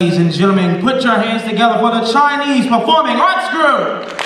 Ladies and gentlemen, put your hands together for the Chinese Performing Arts Group.